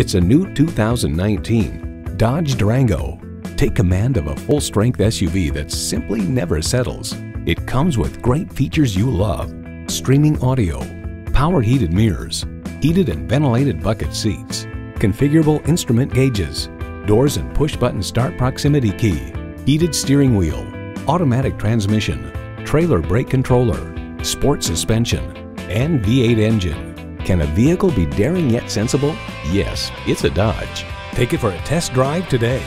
It's a new 2019 Dodge Durango. Take command of a full-strength SUV that simply never settles. It comes with great features you love. Streaming audio, power heated mirrors, heated and ventilated bucket seats, configurable instrument gauges, doors and push-button start proximity key, heated steering wheel, automatic transmission, trailer brake controller, sport suspension, and V8 engine. Can a vehicle be daring yet sensible? Yes, it's a Dodge. Take it for a test drive today.